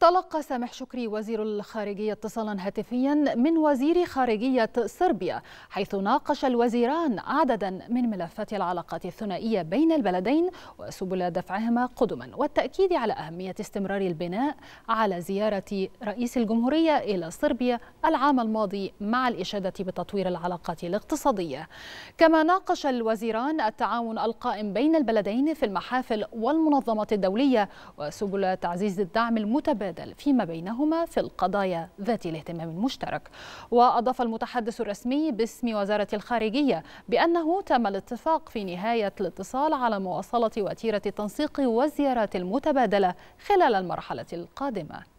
تلقى سامح شكري وزير الخارجية اتصالا هاتفيا من وزير خارجية صربيا حيث ناقش الوزيران عددا من ملفات العلاقات الثنائية بين البلدين وسبل دفعهما قدما والتأكيد على أهمية استمرار البناء على زيارة رئيس الجمهورية إلى صربيا العام الماضي مع الإشادة بتطوير العلاقات الاقتصادية. كما ناقش الوزيران التعاون القائم بين البلدين في المحافل والمنظمات الدولية وسبل تعزيز الدعم المتبادل يتبادل فيما بينهما في القضايا ذات الاهتمام المشترك. وأضاف المتحدث الرسمي باسم وزارة الخارجية بأنه تم الاتفاق في نهاية الاتصال على مواصلة وتيرة التنسيق والزيارات المتبادلة خلال المرحلة القادمة.